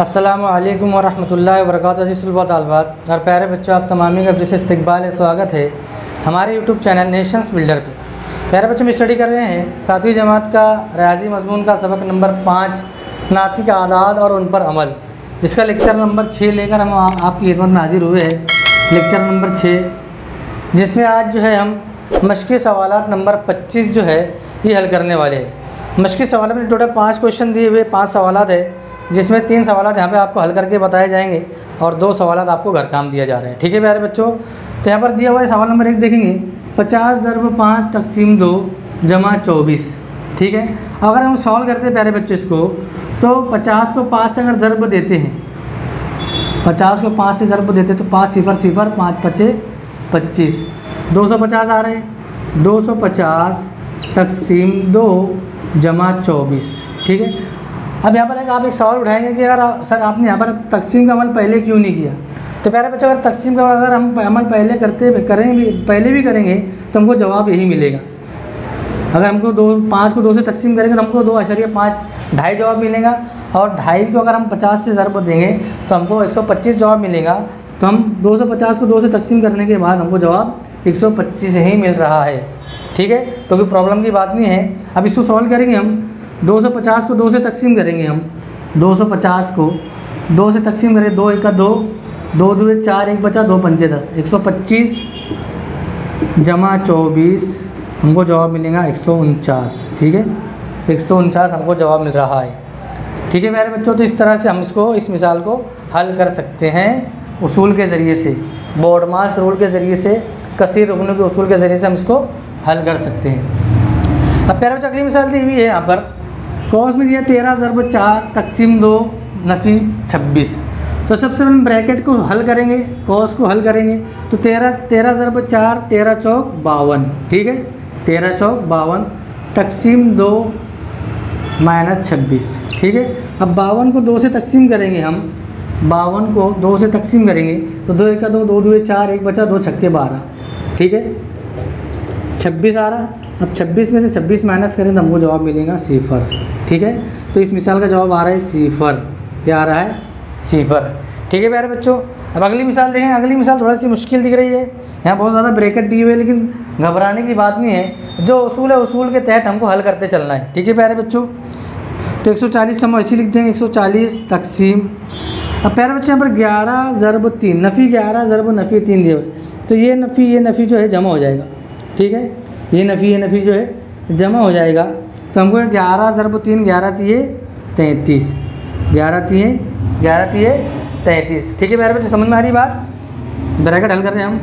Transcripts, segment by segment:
असलकम वरहमल वर्क तलबात और प्यारे बच्चों, आप तमामी का से इस्तबाल स्वागत है हमारे यूट्यूब चैनल नेशंस बिल्डर पे। प्यारे बच्चों हम स्टडी कर रहे हैं सातवीं जमात का रियाजी मजमून का सबक नंबर पाँच, नाती का आदाद और उन पर अमल, जिसका लेक्चर नंबर छः लेकर हम आ- आपकी खिदमत में हाजिर हुए हैं। लेक्चर नंबर छः जिसमें आज जो है हम मशक़ी सवाल नंबर पच्चीस जो है, ये हल करने वाले हैं। मशक़ी सवाल में टोटल पाँच क्वेश्चन दिए हुए, पाँच सवाल है। जिसमें तीन सवाल यहाँ पे आपको हल करके बताए जाएँगे और दो सवाल आपको घर काम दिया जा रहा है। ठीक है प्यारे बच्चों? तो यहाँ पर दिया हुआ है सवाल नंबर एक देखेंगे। पचास ज़रब पाँच तकसीम दो जमा चौबीस। ठीक है? अगर हम सवाल करते हैं प्यारे बच्चों इसको तो पचास को पाँच से अगर ज़रब देते हैं, पचास को पाँच से ज़रब देते तो पाँच सिफर सिफर, पाँच पचे पच्चीस। दो सौ पचास आ रहे हैं। दो सौ पचास तकसीम दो जमा चौबीस। ठीक है? अब यहाँ पर एक आप एक सवाल उठाएँगे कि अगर सर, आपने यहाँ पर तकसीम का अमल पहले क्यों नहीं किया? तो प्यारे बच्चों, अगर तकसीम का अगर हम अमल पहले करते करेंगे पहले भी करेंगे तो हमको जवाब यही मिलेगा। अगर हमको दो पाँच को दो से तकसीम करेंगे तो हमको दो अशरिया पाँच ढाई जवाब मिलेगा। और ढाई को अगर हम पचास से ज़रब देंगे तो हमको एक सौ पच्चीस जवाब मिलेगा। तो हम दो सौ पचास को दो से तकसीम करने के बाद हमको जवाब एक सौ पच्चीस ही मिल रहा है। ठीक है? तो कोई प्रॉब्लम की बात नहीं है। अब इसको सॉल्व करेंगे हम। दो सौ पचास को दो से तकसीम करेंगे हम। दो सौ पचास को दो से तकसीम करें, दो एक दो दो दो चार, एक बचा, दो पंचे दस। एक सौ पच्चीस जमा चौबीस, हमको जवाब मिलेगा एक सौ उनचास, ठीक है? एक सौ उनचास हमको जवाब मिल रहा है। ठीक है मेरे बच्चों तो इस तरह से हम इसको, इस मिसाल को हल कर सकते हैं उसूल के ज़रिए से। बोर्ड मास रूल के ज़रिए से, कसीर रुकनों के उसूल के ज़रिए से हम इसको हल कर सकते हैं। अब प्यारे बच्चों, अगली मिसाल दी हुई है यहाँ पर। कॉस में दिया तेरह ज़रब चार, तकसीम दो, नफ़ी छब्बीस। तो सबसे पहले ब्रैकेट को हल करेंगे कॉस को हल करेंगे। तो तेरह तेरह ज़रब चार, तेरह चौक बावन, ठीक है? तेरह चौक बावन, तकसीम दो, माइनस छब्बीस, ठीक है? अब बावन को दो से तकसीम करेंगे हम। बावन को दो से तकसीम करेंगे तो दो एक का दो दो दो चार, एक बचा दो छक्के बारह, ठीक है? छब्बीस आ रहा अब छब्बीस में से छब्बीस माइनस करें तो हमको जवाब मिलेगा सिफर ठीक है? तो इस मिसाल का जवाब आ रहा है सिफर क्या आ रहा है सिफर ठीक है प्यारे बच्चों? अब अगली मिसाल देखें। अगली मिसाल थोड़ा सी मुश्किल दिख रही है। यहाँ बहुत ज़्यादा ब्रेकेट दी हुई है, लेकिन घबराने की बात नहीं है। जो उसूल है, उसूल के तहत हमको हल करते चलना है। ठीक है प्यारे बच्चों? तो 140 हम ऐसे लिख देंगे 140 तकसीम। अब प्यारे बच्चे, यहाँ पर 11 ज़रब, तीन। नफ़ी 11 ज़रब, नफ़ी, तीन दिए हुए। तो ये नफ़ी ये नफ़ी जो है, जमा हो जाएगा। ठीक है? ये नफ़ी ये नफ़ी जो है, जमा हो जाएगा। तो हमको ग्यारह ज़रब तीन, ग्यारह तीय तैंतीस। ग्यारह तीय ग्यारह तीय तैंतीस। ठीक है मेरे बच्चे, समझ में आ रही बात? ब्रैकेट हल कर रहे हैं हम।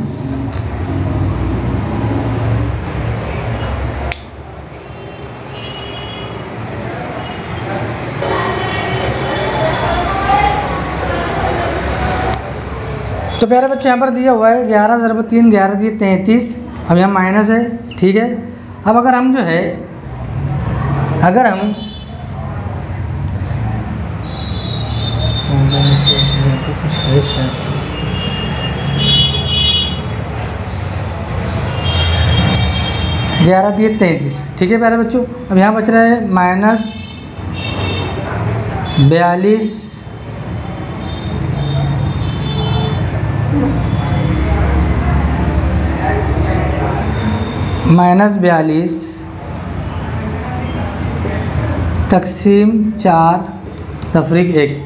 तो प्यारे बच्चे, यहाँ पर दिया हुआ है, ग्यारह ज़रब तीन, ग्यारह दिए तैंतीस। अब यहाँ माइनस है, ठीक है? अब अगर हम जो है, अगर हम ग्यारह दिए तैंतीस, ठीक है प्यारे बच्चों? अब यहाँ बच रहा है माइनस बयालीस माइनस बयालीस, तकसीम चार, तफरीक एक।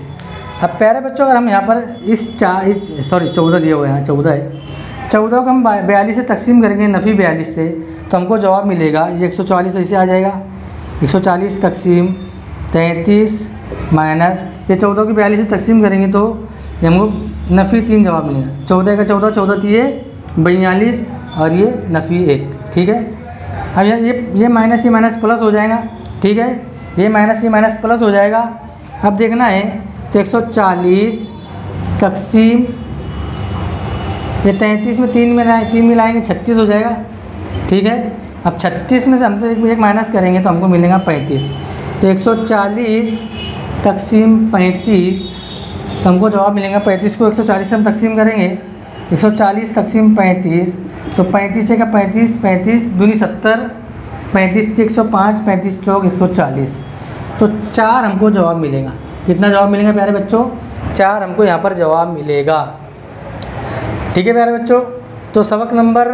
अब प्यारे बच्चों, अगर हम यहाँ पर इस चार सॉरी चौदह दिए हुए है, चौदह है। चौदह को हम बयालीस से तकसीम करेंगे, नफ़ी बयालीस से तो हमको जवाब मिलेगा, ये एक सौ चालीस ऐसे आ जाएगा। एक सौ चालीस तकसीम, तैंतीस माइनस, ये चौदह की बयालीस से तकसीम करेंगे तो हमको नफ़ी तीन जवाब मिलेगा। चौदह का चौदह चौदह तीय बयालीस और ये नफ़ी एक ठीक है? अब ये ये माइनस ये माइनस प्लस हो जाएगा ठीक है? ये माइनस ये माइनस प्लस हो जाएगा। अब देखना है तो 140 तकसीम ये तैंतीस में तीन मिलाए तीन मिलाएँगे छत्तीस हो जाएगा ठीक है? अब छत्तीस में से हमसे एक, एक माइनस करेंगे तो हमको मिलेगा पैंतीस। तो 140 तकसीम पैंतीस तो हमको जवाब मिलेगा पैंतीस को 140 से हम तकसीम करेंगे। 140 तकसीम पैंतीस तो पैंतीस का पैंतीस पैंतीस दूनी सत्तर, पैंतीस एक सौ पाँच, पैंतीस चौक एक सौ चालीस। तो चार हमको जवाब मिलेगा। कितना जवाब मिलेगा प्यारे बच्चों? चार हमको यहाँ पर जवाब मिलेगा। ठीक है प्यारे बच्चों? तो सबक नंबर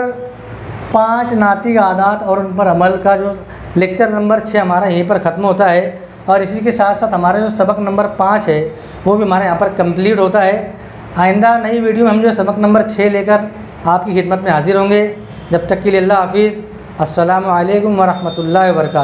पाँच, नातिक आदात और उन पर अमल का जो लेक्चर नंबर छः हमारा यहीं पर ख़त्म होता है। और इसी के साथ साथ हमारा जो सबक नंबर पाँच है, वो भी हमारे यहाँ पर कंप्लीट होता है। आइंदा नई वीडियो में हम जो सबक नंबर छः लेकर आपकी खिदमत में हाजिर होंगे। जब तक के लिए अल्लाह हाफिज़। अस्सलाम वरहमल वर्का